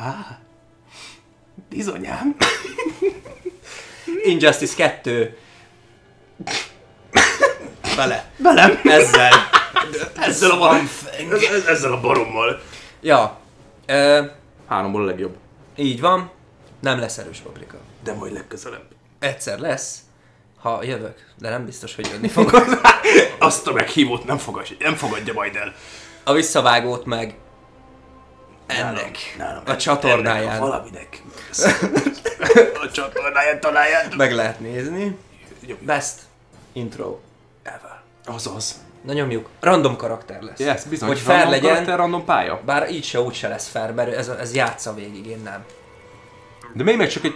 Á, bizonyám. Injustice 2. Vele. Velem. Ezzel. Ezzel a, bar- ez- ezzel a barommal. Ja. Ö, Háromból a legjobb. így van. Nem lesz erős paprika. De majd legközelebb. Egyszer lesz, ha jövök, de nem biztos, hogy jönni fogok. Azt a meghívót nem fogadja, nem fogadja majd el. A visszavágót meg ennek Nálam, a csatornáján Ennek a valaminek. a csatornáján találjátok. meg lehet nézni. Nyomjuk. Best intro. Ever. Azaz. Na nyomjuk. Random karakter lesz. Yes, bizony. Hogy fair Random legyen, karakter, random pálya. bár így se úgy se lesz fair, mert ez, ez játsza végig, én nem. De még meg csak egy...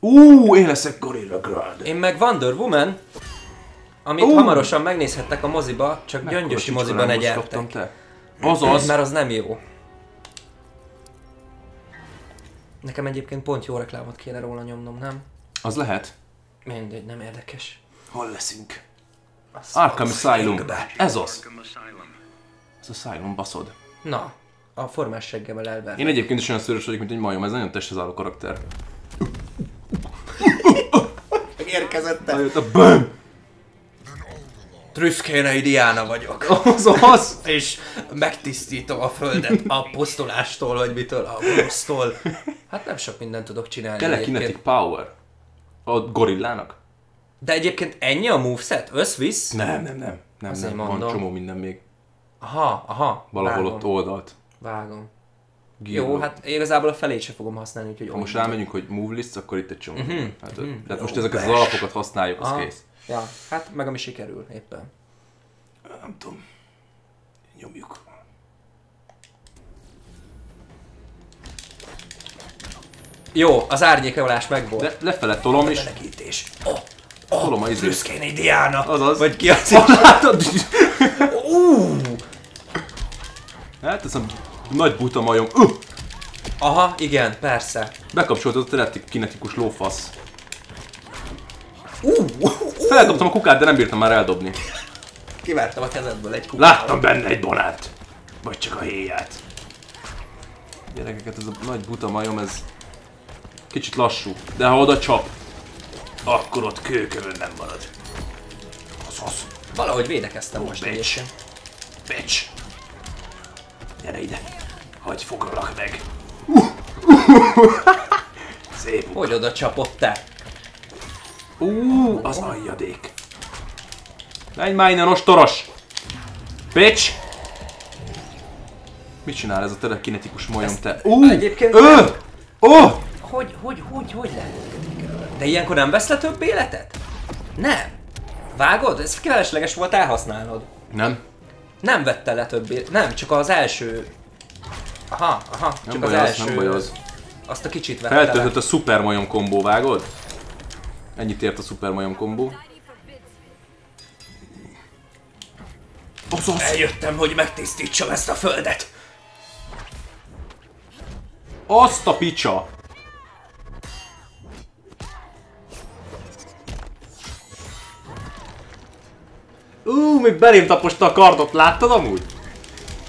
Ú, én leszek Gorilla Grodd. Én meg Wonder Woman, amit Ú! hamarosan megnézhettek a moziba, csak gyöngyösi moziba ne kaptam gyertek. te. Azaz. Mert az nem jó. Nekem egyébként pont jó reklámot kéne róla nyomnom, nem? Az lehet. Mindegy, nem érdekes. Hol leszünk? Az Arkham Asylum. Ez az. Ez Asylum, baszod. Na, a formás seggemmel elver. Én egyébként is olyan szörös vagyok, mint egy majom, ez nagyon testhez álló karakter. Megérkezett Eljött a BAM! Trüszkénei Diana vagyok. Az az! És megtisztítom a földet a posztolástól, vagy mitől, a gonosztól. Hát nem sok mindent tudok csinálni Telekinetic egyébként. power. A gorillának? De egyébként ennyi a moveset? Össz-visz? Nem, nem, nem. Nem, Azért nem. Van mondom. csomó minden még. Aha, aha. Valahol vágom, ott oldalt. Vágom. Gíró. Jó, hát igazából a felét sem fogom használni, úgyhogy... Ha most rámegyünk, hogy move list, akkor itt egy csomó. Mhm, Hát, mhm. de hát most ezeket az alapokat használjuk, az Aha. kész. Ja, hát meg ami sikerül éppen. Nem tudom. Nyomjuk. Jó, az árnyékolás megvolt. De lefele tolom és Menekítés. Oh, oh, tolom a izét. Trüszkéni Diana. Azaz. Vagy ki az? Ah, látod? Ú, Hát ez a nagy buta majom. Uh! Aha, igen, persze. Bekapcsoltad a telekinetikus lófasz. Feldobtam a kukát, de nem bírtam már eldobni. Kivertem a kezedből egy kukát. Láttam benne egy bonát. Vagy csak a héját. Gyerekeket, ez a nagy buta majom, ez kicsit lassú. De ha oda csap, akkor ott kőkövön nem marad. Azaz. Valahogy védekeztem most bitch. egyébként. Bitch. Gyere ide. Hagyj fogalak meg. Szép. Hogy oda csapott te? Ú, az aljadék. Menj már innen, ostoros! Bitch! Mit csinál ez a telekinetikus majom te? Ú! egyébként Ö! Ó! Hogy, hogy, hogy, hogy lehet? De ilyenkor nem vesz le több életet? Nem. Vágod? Ez felesleges volt elhasználnod. Nem, Nem vette le több életet. Nem, csak az első... Aha, aha, nem csak baj az az, első... nem baj az. Azt a kicsit vette. Feltöltött a szuper majom kombó, vágod? Ennyit ért a szuper majom kombó. Azaz! Eljöttem, hogy megtisztítsam ezt a földet. Azt a picsa! Ú, még belém taposta a kardot, láttad amúgy?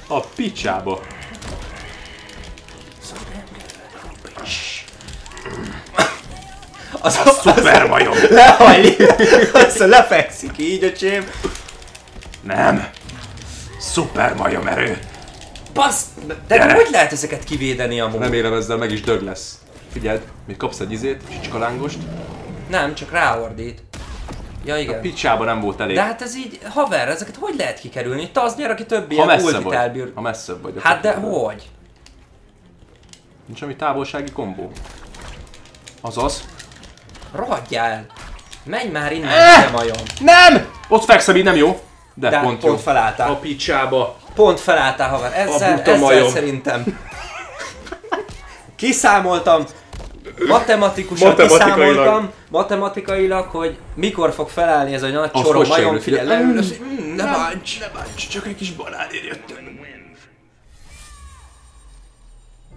A picsába. Az, A szuper majom! lehajlik, az lefekszik így, öcsém. Nem! Szuper majom erő! Basz, de Gyere. hogy lehet ezeket kivédeni amúgy? Nem érem ezzel meg is dög lesz. Figyeld, még kapsz egy izét, csicskalángos. Nem, csak ráordít. Ja igen. Picsába nem volt elég. De hát ez így, haver, ezeket hogy lehet kikerülni? Itt az nyer, aki több ha ilyen messze ultit vagy. elbír. Ha messzebb vagy. Hát de akkor- hogy? Nincs ami távolsági kombó. Azaz. Rohadjál. Menj már innen, Eh! te majom. Nem! Ott fekszem, így nem jó. De, De pont, pont, jó. felálltál. A picsába. Pont felálltál, haver. Ezzel, ezzel majom. szerintem. Kiszámoltam. Matematikusan kiszámoltam, matematikailag, hogy mikor fog felállni ez a nagy csorom majom, figyelj, figyelj. leül, és mm, ne bánts. Ne bánts, csak egy kis banánért jöttem.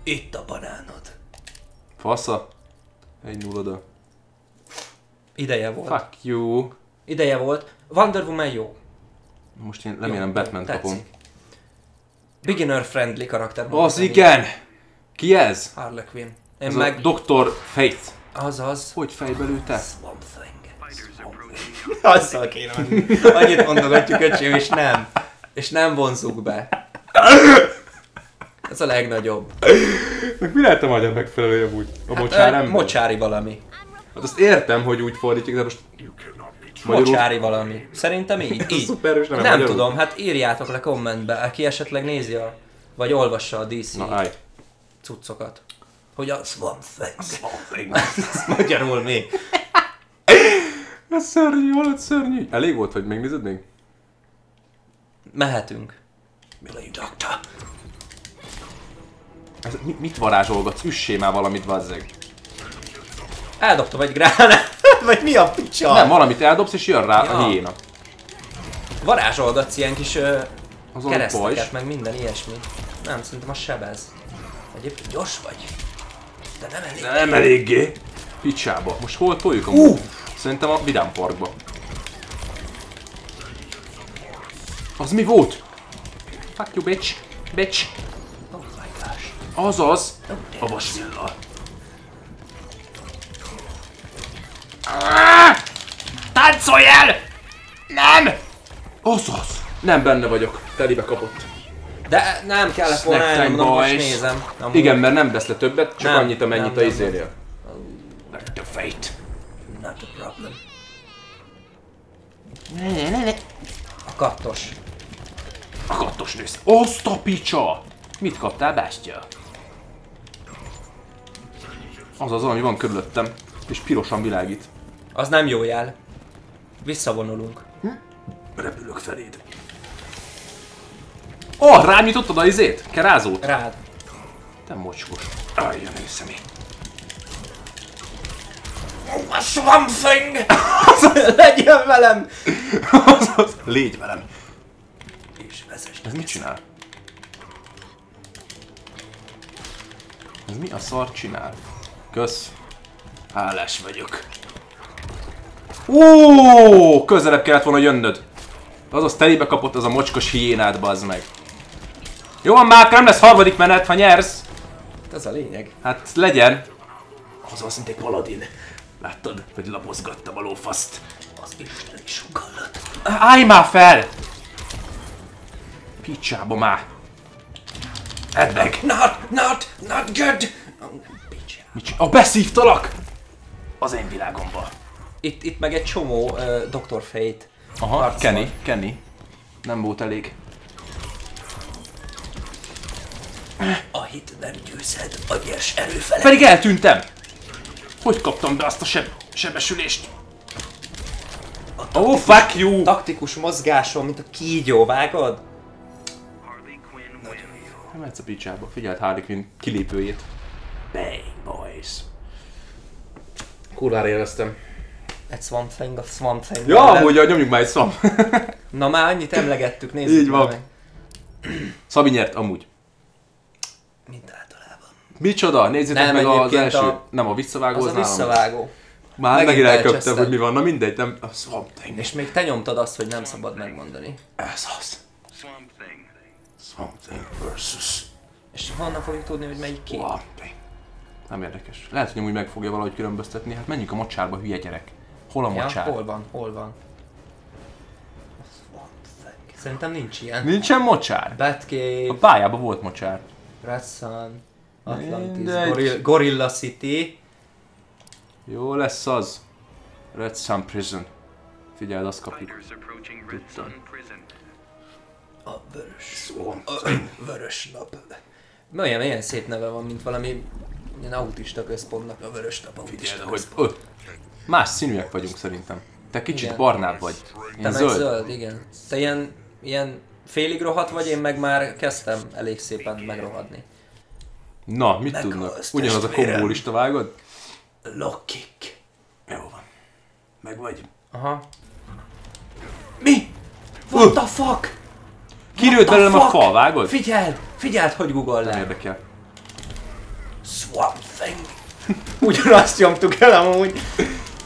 Itt a banánod. Fasza. Egy nullada. Ideje volt. Fuck you. Ideje volt. Wonder Woman jó. Most én remélem Jó, Batman tetszik. kapom. Beginner friendly karakter. Az igen! Ki ez? Harley Quinn. Én Ez meg... a Dr. Faith. Azaz. Hogy fejbe lőtte? Swamp Thing. Azzal kéne menni. Annyit mondogatjuk, öcsém, és nem. És nem vonzuk be. Ez a legnagyobb. Meg mi lehet a magyar megfelelője úgy? A Hát, mocsár ö, ember? Mocsári valami. Hát azt értem, hogy úgy fordítjuk, de most Magyarul- Mocsári valami. Szerintem így. így. szuper, és nem nem magyarul. tudom, hát írjátok le kommentbe, aki esetleg nézi a... Vagy olvassa a DC Na állj. cuccokat. Hogy a Swamp Thing. Magyarul mi? Ez szörnyű, halad szörnyű. Elég volt, hogy megnézed még? Mehetünk. Billy Doctor. Ez, mi, mit varázsolgatsz? Üssé már valamit, bazzeg. Eldobta vagy gránát, vagy mi a picsa? Nem, valamit eldobsz és jön rá Ja. a hiéna. Varázsolgatsz ilyen kis ö, Azon kereszteket, meg minden ilyesmi. Nem, szerintem az sebez. Egyébként gyors vagy. De nem elég. De nem eléggé. Picsába. Most hol toljuk a uh. Szerintem a Vidám Parkba. Az mi volt? Fuck you, bitch. Bitch. Oh my gosh. Azaz. A vasvilla. Táncolj el! Nem! Azaz. Nem benne vagyok. Telibe kapott. De nem kellett volna elnyomnom, most boys. nézem. Amúgy Igen, mert nem vesz le többet, csak Nem, annyit, amennyit nem, a izénél. Let the fate. Not a problem. A kattos. A kattos nősz. Azt a picsa! Mit kaptál, Bástya? Az az, ami van körülöttem, és pirosan világít. Az nem jó jel. Visszavonulunk. Repülök feléd. Oh, rám jutottad a izét? Kerázót? Rád. Te mocskos. Álljon egy személy. A Swamp Thing! Legyen velem! Azaz, légy velem. És vezess. Ez mit csinál? Ez mi a szar csinál? Kösz. Hálás vagyok. Ó, közelebb kellett volna jönnöd. Azaz telébe kapott az a mocskos hiénát, bazd meg. Jó már, nem lesz harmadik menet, ha nyersz. Ez a lényeg. Hát legyen. Azaz, mint egy paladin. Láttad, hogy lapozgattam a lófaszt. Az isteni sugallat. Állj már fel! Picsába már. Edd meg! Not, not, not good! Picsa. Mit csinál? A beszívtalak! Az én világomba. Itt, itt meg egy csomó uh, Dr. Fate. Aha, Harc Kenny. Kenny. Nem volt elég. A hit nem győzhet a nyers erő fele. Pedig eltűntem! Hogy kaptam be azt a seb sebesülést? Oh, fuck you! Taktikus mozgásom, mint a kígyó, vágod? Nem mehetsz a picsába. Figyeld Harley Quinn kilépőjét. Bang, boys. Kurvára éreztem. Egy Swamp Thing, a Swamp Thing. Ja, hogy nyomjuk már egy szam. Na már annyit emlegettük, nézzük Így van. meg. Szabi nyert amúgy. Mint általában. Micsoda? Nézzétek Nem, meg az első... a- Nem, a visszavágó Az az, a nálam. visszavágó. Már Megint megint elköptem, hogy mi van. Na mindegy, nem... A Swamp Thing. És még te nyomtad azt, hogy nem szabad megmondani. Ez az. Swamp Thing. Swamp Thing versus És honnan fogjuk tudni, hogy melyik ki? Swamp Thing. Nem érdekes. Lehet, hogy úgy meg fogja valahogy különböztetni. Hát menjünk a mocsárba, hülye gyerek. Hol a Ja, mocsár? hol van, hol van? A. Szerintem nincs ilyen. Nincsen mocsár? A Batcave, pályában volt mocsár. Red Sun, Atlantis, Mindegy. Gorilla, Gorilla City. Jó lesz az. Red Sun Prison. Figyeld, azt kapjuk. A vörös. A vörös nap. Milyen, milyen szép neve van, mint valami ilyen autista központnak a vörös nap autista Figyeld, hogy ö, más színűek vagyunk szerintem. Te kicsit Igen. barnább vagy. Te Én meg zöld. zöld. zöld, igen. Te ilyen, ilyen félig rohadt vagy, én meg már kezdtem elég szépen megrohadni. Na, mit Meghalsz, tudnak? Ugyanaz a testvérem. kombólista vágod? Lockkick. Jó van. Meg vagy. Aha. Mi? What the fuck? Kinőtt the belőlem a fuck? fa, vágod? Figyeld, figyeld, hogy google Nem le. érdekel. Swamp Thing. Ugyanazt nyomtuk el amúgy.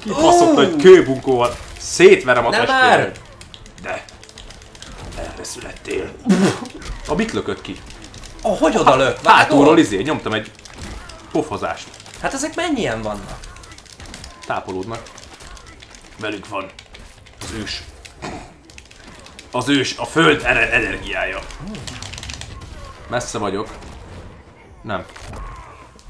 Kibaszott Ó! egy kőbunkóval. Szétverem a Nem testvéred. De. Erre születtél. A mit lökött ki? Oh, hogy oda lök? Hátulról izé, nyomtam egy Pofazást. Hát ezek mennyien vannak? Tápolódnak. Velük van. Az ős. Az ős, a föld ener- energiája. Messze vagyok. Nem.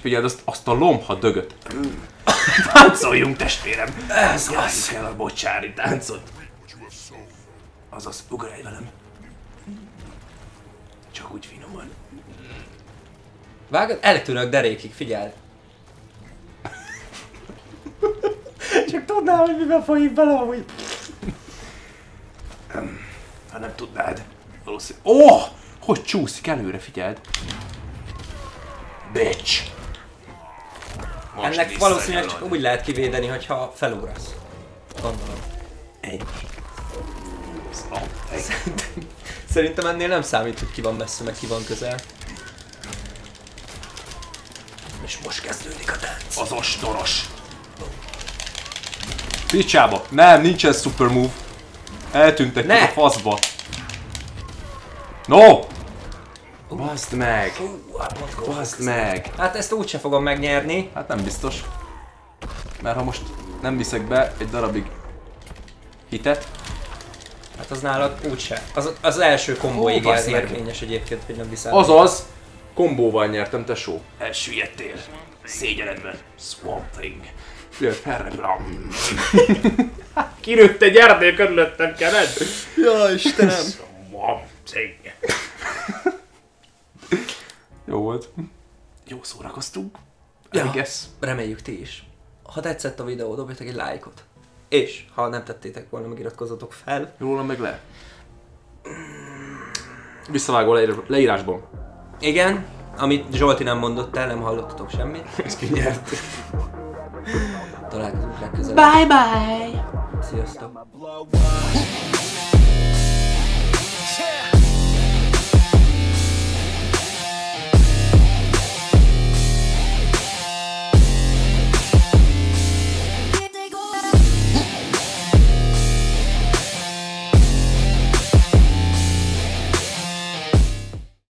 Figyeld azt, azt a lomha dögöt. Táncoljunk testvérem. Ez az. el a bocsári táncot. Azaz, ugrálj velem. Csak úgy finoman. Vágod? Eltűnök derékig, figyeld. Csak tudnál, hogy miben folyik bele, hogy... Ha nem tudnád. Valószínű. Ó! Oh! Hogy csúszik előre, figyeld. Bitch. Most Ennek valószínűleg csak úgy lehet kivédeni, hogyha felúrasz. Gondolom. Swamp Thing. Szerintem ennél nem számít, hogy ki van messze, meg ki van közel. És most kezdődik a tánc. Az ostoros. Picsába. Nem, nincsen super move. Eltűntek ne. a faszba. No! Baszd meg! Baszd meg! Hát ezt úgyse fogom megnyerni. Hát nem biztos. Mert ha most nem viszek be egy darabig hitet, Hát az nálad úgyse. Az, az első kombóig ér- meg. érvényes egyébként, hogy nem viszel. azaz, kombóval nyertem, tesó. Elsüllyedtél. Szégyenedben. Swamp Thing. Ferregram. Kirőtt egy erdél körülöttem, kered? Ja, Istenem! Volt. Jó szórakoztunk. Ja. I guess. Reméljük ti is. Ha tetszett a videó, dobjatok egy lájkot. És ha nem tettétek volna, megiratkozzatok fel. Rólam meg le. Visszavágó leír- leírásban. Igen, amit Zsolti nem mondott el, nem hallottatok semmit. Ez ki nyert. Találkozunk legközelebb. Bye bye! Sziasztok! Yeah.